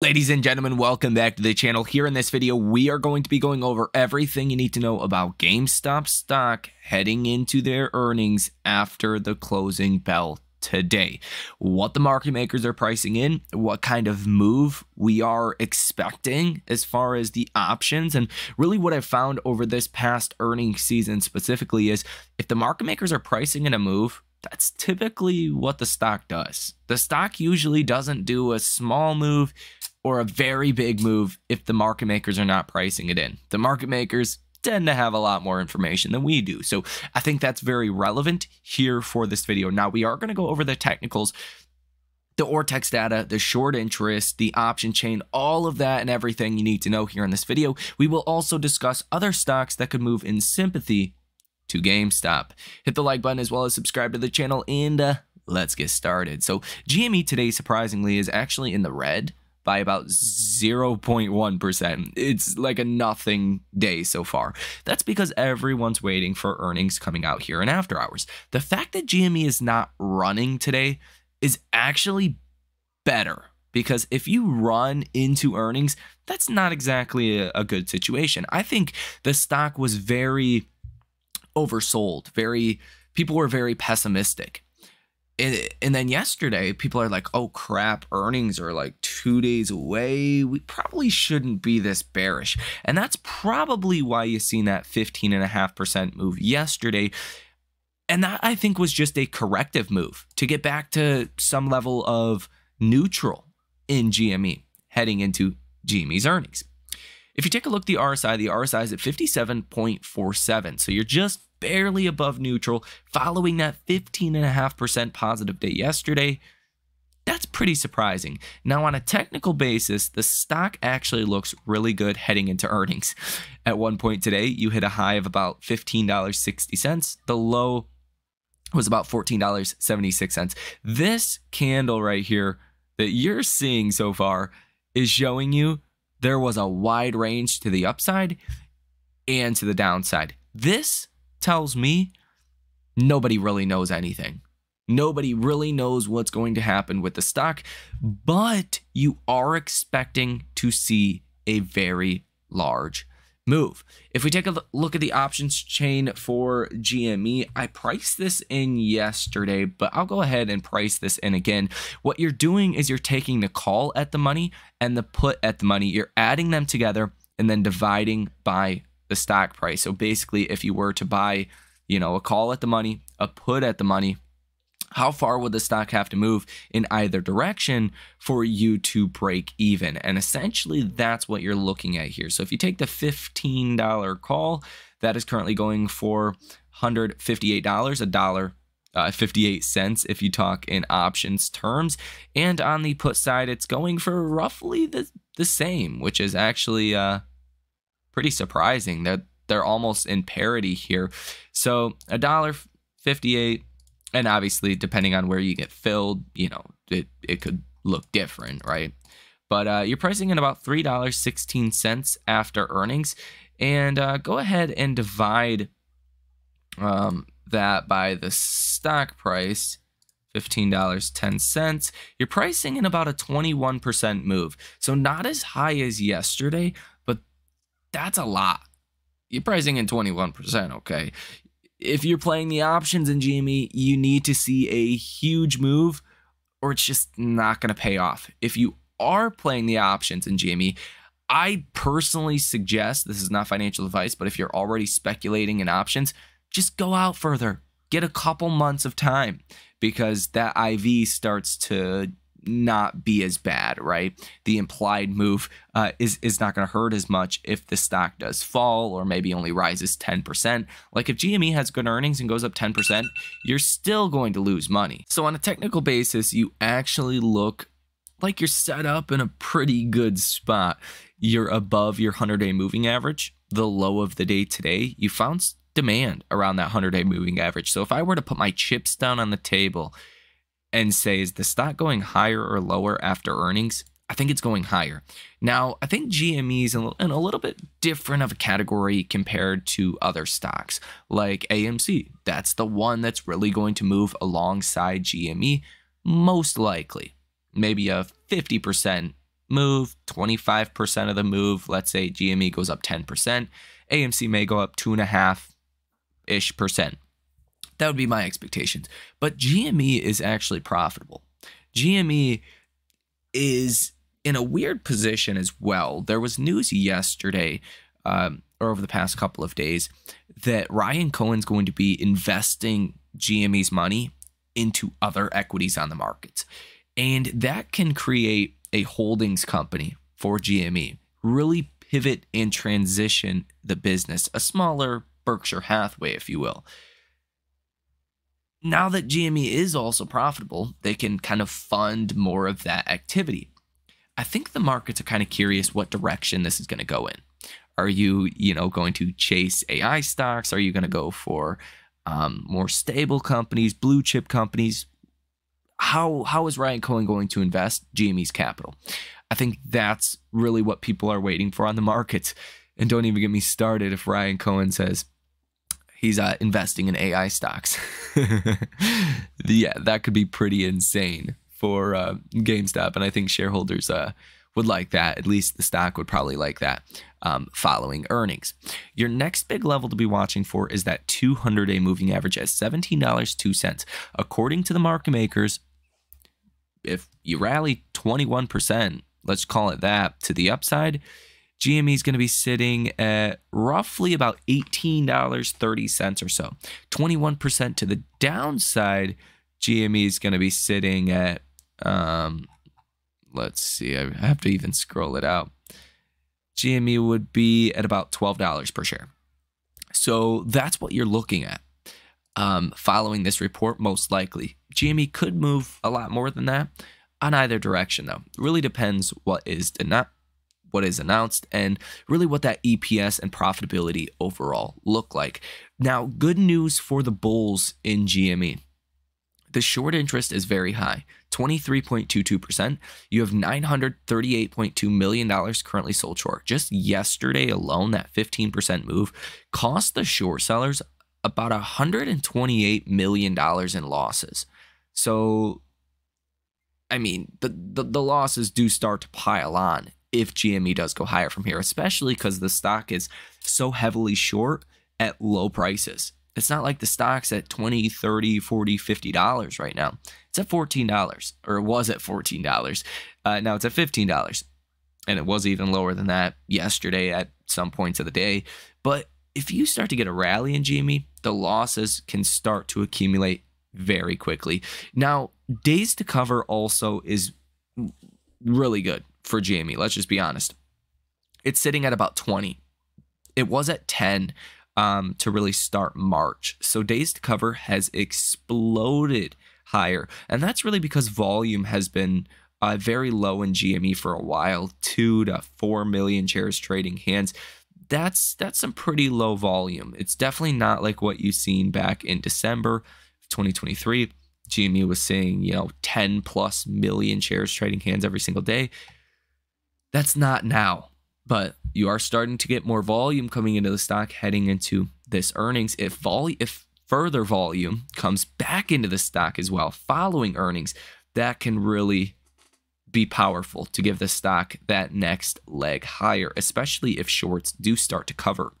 Ladies and gentlemen, welcome back to the channel. Here in this video, we are going to be going over everything you need to know about GameStop stock heading into their earnings after the closing bell today. What the market makers are pricing in, what kind of move we are expecting as far as the options, and really what I've found over this past earnings season specifically is if the market makers are pricing in a move, that's typically what the stock does. The stock usually doesn't do a small move or a very big move if the market makers are not pricing it in. The market makers tend to have a lot more information than we do. So I think that's very relevant here for this video. Now, we are going to go over the technicals, the Ortex data, the short interest, the option chain, all of that and everything you need to know here in this video. We will also discuss other stocks that could move in sympathy to GameStop. Hit the like button as well as subscribe to the channel and uh, let's get started. So GME today, surprisingly, is actually in the red by about 0.1%. It's like a nothing day so far. That's because everyone's waiting for earnings coming out here in after hours. The fact that GME is not running today is actually better because if you run into earnings, that's not exactly a, a good situation. I think the stock was very oversold, very people were very pessimistic and, and then yesterday people are like oh crap earnings are like two days away. We probably shouldn't be this bearish. And that's probably why you seen that 15.5% move yesterday. And that i think was just a corrective move to get back to some level of neutral in gme heading into gme's earnings. If you take a look at the RSI, the RSI is at 57.47. So you're just barely above neutral following that 15.5% positive day yesterday. That's pretty surprising. Now, on a technical basis, the stock actually looks really good heading into earnings. At one point today, you hit a high of about $15.60. The low was about $14.76. This candle right here that you're seeing so far is showing you there was a wide range to the upside and to the downside. This tells me nobody really knows anything. Nobody really knows what's going to happen with the stock, but you are expecting to see a very large move. If we take a look at the options chain for GME, I priced this in yesterday, but I'll go ahead and price this in again. What you're doing is you're taking the call at the money and the put at the money, you're adding them together and then dividing by the stock price. So basically, if you were to buy, you know, a call at the money, a put at the money, how far would the stock have to move in either direction for you to break even? And essentially, that's what you're looking at here. So if you take the $15 call, that is currently going for $158, a dollar uh, 58 cents if you talk in options terms. And on the put side, it's going for roughly the, the same, which is actually uh, pretty surprising that they're almost in parity here. So a dollar 58 and obviously depending on where you get filled, you know, it, it could look different, right? But uh, you're pricing in about $3.16 after earnings. And uh, go ahead and divide um, that by the stock price. $15.10. You're pricing in about a 21% move. So not as high as yesterday, that's a lot. You're pricing in 21%, okay? If you're playing the options in GME, you need to see a huge move or it's just not going to pay off. If you are playing the options in GME, I personally suggest this is not financial advice, but if you're already speculating in options, just go out further. Get a couple months of time because that IV starts to not be as bad, right? The implied move uh, is is not going to hurt as much if the stock does fall or maybe only rises 10%. Like if GME has good earnings and goes up 10%, you're still going to lose money. So on a technical basis, you actually look like you're set up in a pretty good spot. You're above your 100-day moving average, the low of the day today. You found demand around that 100-day moving average. So if I were to put my chips down on the table and say, is the stock going higher or lower after earnings? I think it's going higher. Now, I think GME is in a little bit different of a category compared to other stocks like AMC. That's the one that's really going to move alongside GME, most likely. Maybe a 50% move, 25% of the move. Let's say GME goes up 10%. AMC may go up two and a half ish percent. That would be my expectations. But GME is actually profitable. GME is in a weird position as well. There was news yesterday um, or over the past couple of days that Ryan Cohen's going to be investing GME's money into other equities on the markets. And that can create a holdings company for GME, really pivot and transition the business, a smaller Berkshire Hathaway, if you will. Now that GME is also profitable, they can kind of fund more of that activity. I think the markets are kind of curious what direction this is going to go in. Are you, you know, going to chase AI stocks? Are you going to go for um, more stable companies, blue chip companies? How how is Ryan Cohen going to invest GME's capital? I think that's really what people are waiting for on the markets. And don't even get me started if Ryan Cohen says he's uh, investing in AI stocks. yeah, that could be pretty insane for uh, GameStop, and I think shareholders uh, would like that. At least the stock would probably like that um, following earnings. Your next big level to be watching for is that 200 day moving average at $17.02. According to the market makers, if you rally 21%, let's call it that, to the upside, GME is going to be sitting at roughly about $18.30 or so. 21% to the downside, GME is going to be sitting at um, let's see, I have to even scroll it out. GME would be at about $12 per share. So that's what you're looking at. Um, following this report, most likely. GME could move a lot more than that on either direction, though. It really depends what is not what is announced and really what that EPS and profitability overall look like. Now, good news for the bulls in GME. The short interest is very high, 23.22%. You have $938.2 million currently sold short. Just yesterday alone, that 15% move cost the short sellers about $128 million in losses. So, I mean, the, the, the losses do start to pile on if GME does go higher from here, especially because the stock is so heavily short at low prices. It's not like the stock's at 20, 30, 40, 50 dollars right now. It's at $14 or it was at $14. Uh, now it's at $15. And it was even lower than that yesterday at some points of the day. But if you start to get a rally in GME, the losses can start to accumulate very quickly. Now, days to cover also is really good for GME. Let's just be honest. It's sitting at about 20. It was at 10 um, to really start March. So days to cover has exploded higher. And that's really because volume has been uh, very low in GME for a while, two to four million shares trading hands. That's that's some pretty low volume. It's definitely not like what you've seen back in December 2023. GME was seeing, you know, 10 plus million shares trading hands every single day. That's not now but you are starting to get more volume coming into the stock heading into this earnings. If vol if further volume comes back into the stock as well following earnings, that can really be powerful to give the stock that next leg higher, especially if shorts do start to cover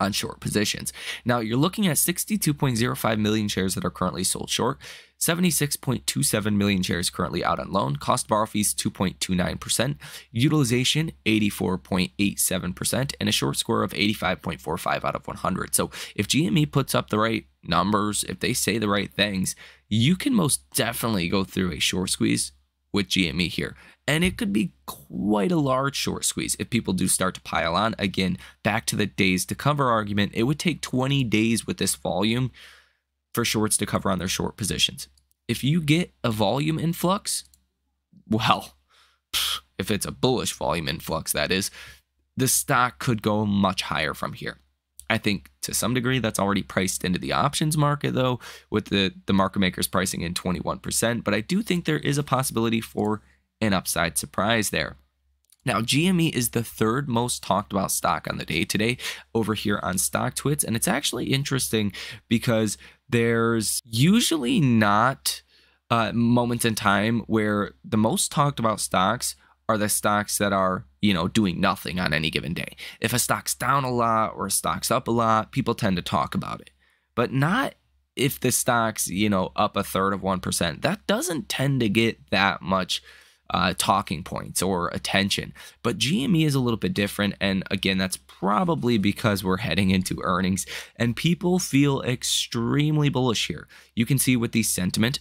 on short positions. Now you're looking at 62.05 million shares that are currently sold short, 76.27 million shares currently out on loan, cost borrow fees 2.29%, utilization 84.87%, and a short score of 85.45 out of 100. So if GME puts up the right numbers, if they say the right things, you can most definitely go through a short squeeze with GME here. And it could be quite a large short squeeze if people do start to pile on. Again, back to the days to cover argument, it would take 20 days with this volume for shorts to cover on their short positions. If you get a volume influx, well, if it's a bullish volume influx, that is, the stock could go much higher from here. I think to some degree that's already priced into the options market, though, with the, the market makers pricing in 21%. But I do think there is a possibility for an upside surprise there. Now, GME is the third most talked about stock on the day today over here on StockTwits. And it's actually interesting because there's usually not uh, moments in time where the most talked about stocks are the stocks that are, you know, doing nothing on any given day. If a stock's down a lot or a stock's up a lot, people tend to talk about it. But not if the stock's, you know, up a third of 1%. That doesn't tend to get that much uh, talking points or attention. But GME is a little bit different. And again, that's probably because we're heading into earnings and people feel extremely bullish here. You can see with the sentiment,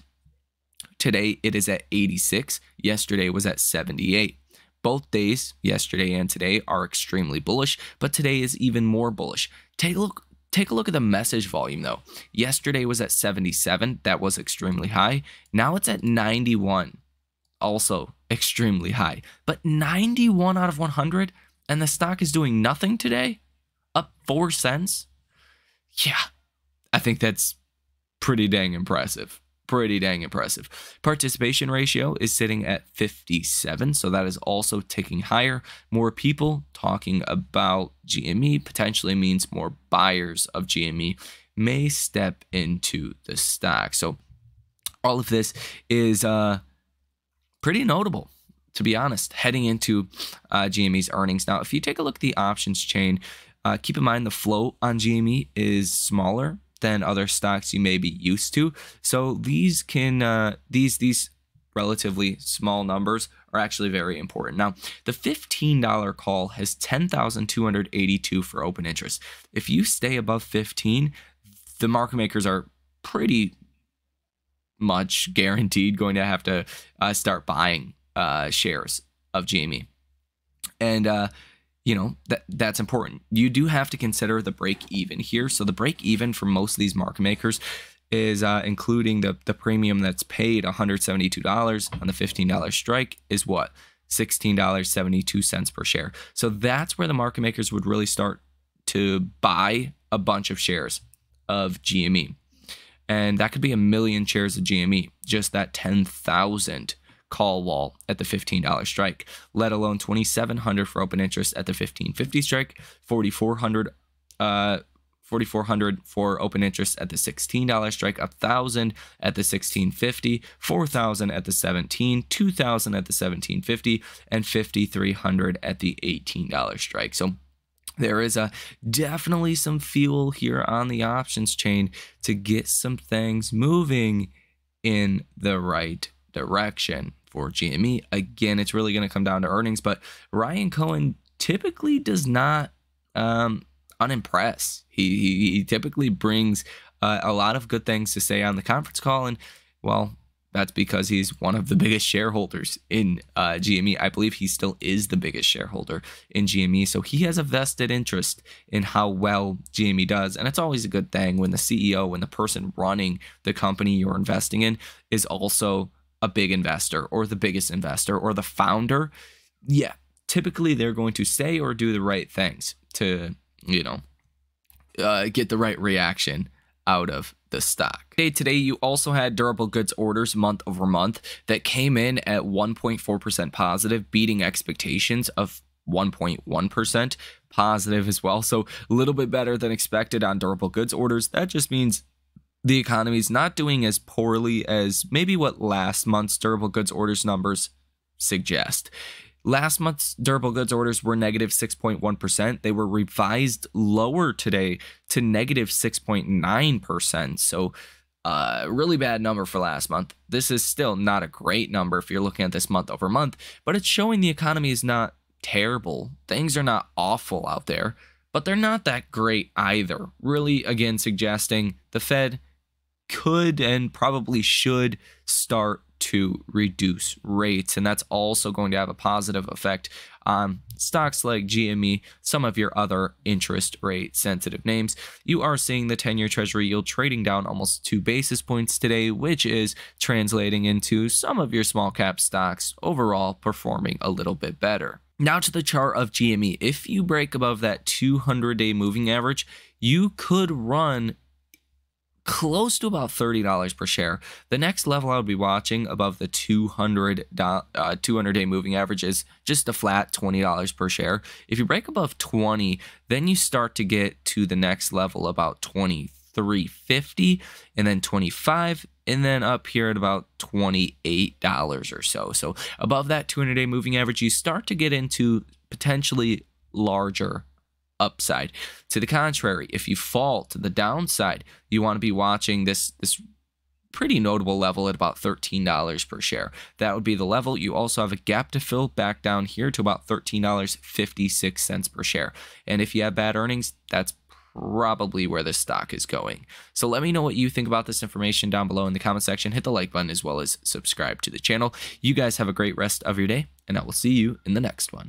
today it is at 86, yesterday was at 78. Both days, yesterday and today, are extremely bullish, but today is even more bullish. Take a look. Take a look at the message volume though. Yesterday was at 77, that was extremely high. Now it's at 91, also extremely high. But 91 out of 100, and the stock is doing nothing today? Up 4 cents? Yeah, I think that's pretty dang impressive pretty dang impressive. Participation ratio is sitting at 57, so that is also ticking higher. More people talking about GME potentially means more buyers of GME may step into the stock. So all of this is uh, pretty notable to be honest, heading into uh, GME's earnings. Now, if you take a look at the options chain, uh, keep in mind the float on GME is smaller than other stocks you may be used to. So these can uh, these these relatively small numbers are actually very important. Now, the $15 call has 10,282 for open interest. If you stay above 15, the market makers are pretty much guaranteed going to have to uh, start buying uh, shares of GME. And uh, you know that that's important. You do have to consider the break even here. So the break even for most of these market makers is uh, including the the premium that's paid $172 on the $15 strike is what $16.72 per share. So that's where the market makers would really start to buy a bunch of shares of GME. And that could be a million shares of GME, just that 10,000 call wall at the $15 strike, let alone 2700 for open interest at the 1550 strike, 4400 uh 4400 for open interest at the $16 strike, 1000 at the 1650, 4000 at the 17, 2000 at the 1750 and 5300 at the $18 strike. So there is a definitely some fuel here on the options chain to get some things moving in the right direction for GME. Again, it's really going to come down to earnings, but Ryan Cohen typically does not um, unimpress. He, he, he typically brings uh, a lot of good things to say on the conference call, and well, that's because he's one of the biggest shareholders in uh, GME. I believe he still is the biggest shareholder in GME. So he has a vested interest in how well GME does. And it's always a good thing when the CEO, when the person running the company you're investing in is also a big investor or the biggest investor or the founder, yeah, typically they're going to say or do the right things to, you know, uh, get the right reaction out of the stock. Okay, today you also had durable goods orders month over month that came in at 1.4% positive, beating expectations of 1.1% positive as well. So a little bit better than expected on durable goods orders. That just means the economy is not doing as poorly as maybe what last month's durable goods orders numbers suggest. Last month's durable goods orders were negative 6.1. They were revised lower today to negative 6.9%. So, uh, really bad number for last month. This is still not a great number if you're looking at this month over month, but it's showing the economy is not terrible. Things are not awful out there, but they're not that great either. Really, again, suggesting the Fed could and probably should start to reduce rates. And that's also going to have a positive effect on stocks like GME, some of your other interest rate sensitive names. You are seeing the 10 year Treasury yield trading down almost two basis points today, which is translating into some of your small cap stocks overall performing a little bit better. Now to the chart of GME. If you break above that 200 day moving average, you could run close to about $30 per share. The next level I would be watching above the 200 uh, 200 day moving average is just a flat $20 per share. If you break above 20, then you start to get to the next level about 23.50 and then 25 and then up here at about $28 or so. So above that 200 day moving average, you start to get into potentially larger upside. To the contrary, if you fall to the downside, you want to be watching this this pretty notable level at about $13 per share. That would be the level. You also have a gap to fill back down here to about $13.56 per share. And if you have bad earnings, that's probably where the stock is going. So let me know what you think about this information down below in the comment section. Hit the like button as well as subscribe to the channel. You guys have a great rest of your day, and I will see you in the next one.